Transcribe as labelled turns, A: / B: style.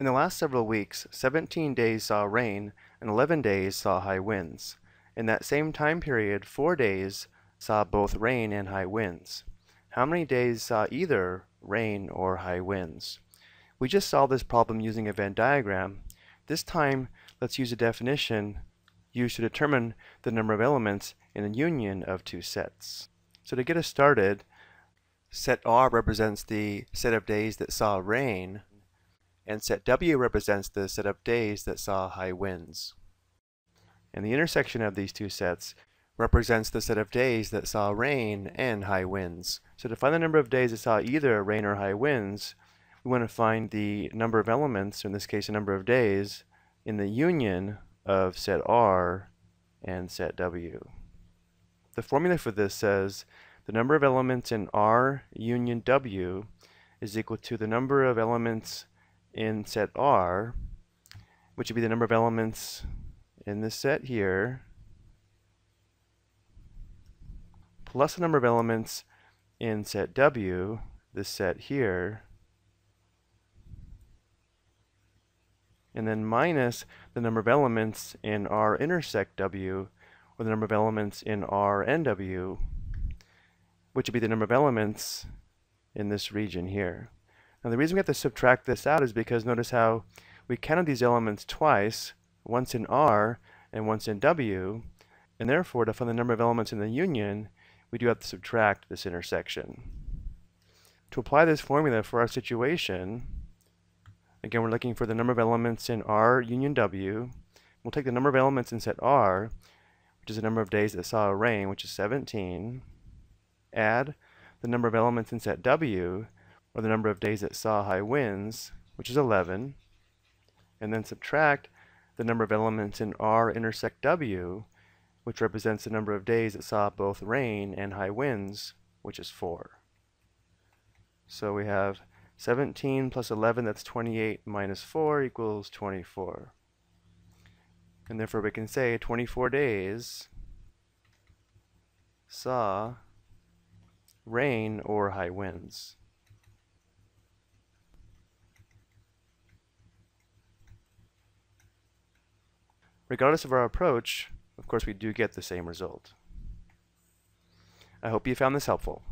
A: In the last several weeks, 17 days saw rain and 11 days saw high winds. In that same time period, 4 days saw both rain and high winds. How many days saw either rain or high winds? We just solved this problem using a Venn diagram. This time, let's use a definition used to determine the number of elements in a union of two sets. So to get us started, set R represents the set of days that saw rain, and set W represents the set of days that saw high winds. And the intersection of these two sets represents the set of days that saw rain and high winds. So to find the number of days that saw either rain or high winds, we want to find the number of elements, in this case the number of days, in the union of set R and set W. The formula for this says the number of elements in R union W is equal to the number of elements in set R, which would be the number of elements in this set here, plus the number of elements in set W, this set here, and then minus the number of elements in R intersect W, or the number of elements in R and W, which would be the number of elements in this region here. Now the reason we have to subtract this out is because notice how we counted these elements twice, once in R and once in W, and therefore to find the number of elements in the union, we do have to subtract this intersection. To apply this formula for our situation, again we're looking for the number of elements in R union W. We'll take the number of elements in set R, which is the number of days that saw rain, which is 17, add the number of elements in set W, or the number of days that saw high winds, which is 11, and then subtract the number of elements in R intersect W, which represents the number of days that saw both rain and high winds, which is 4. So we have 17 plus 11, that's 28, minus 4 equals 24. And therefore we can say 24 days saw rain or high winds. Regardless of our approach, of course we do get the same result. I hope you found this helpful.